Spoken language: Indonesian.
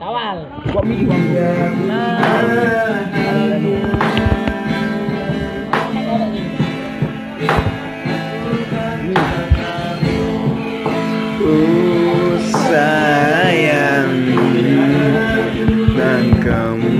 Kawal. Kok Uh, sayang, dan kamu